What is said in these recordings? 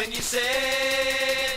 when you said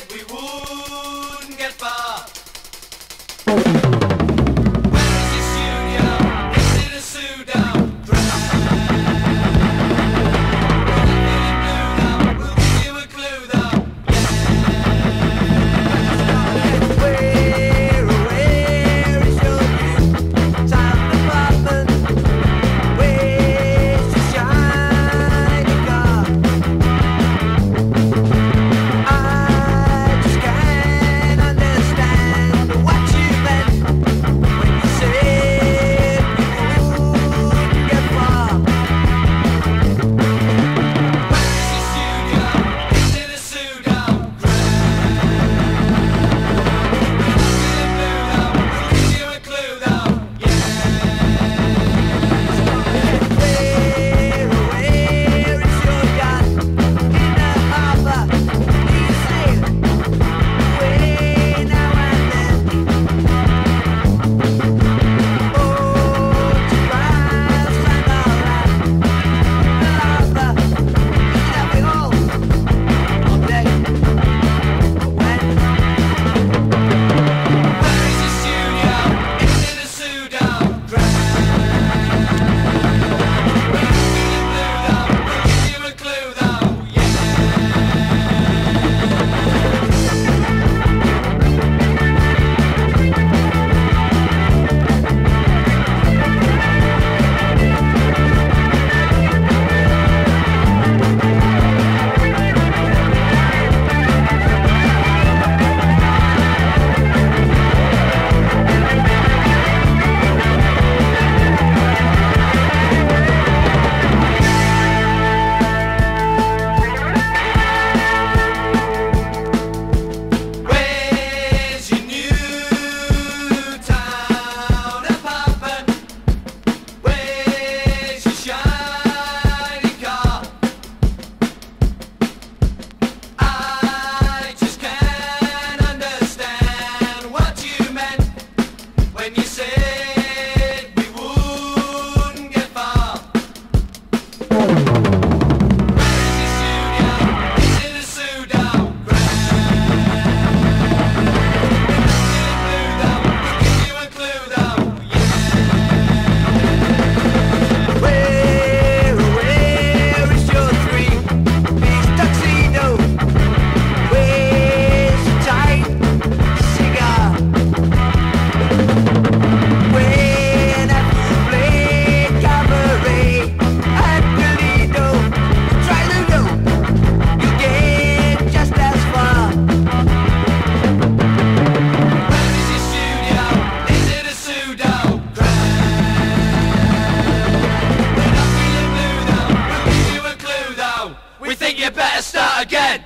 again.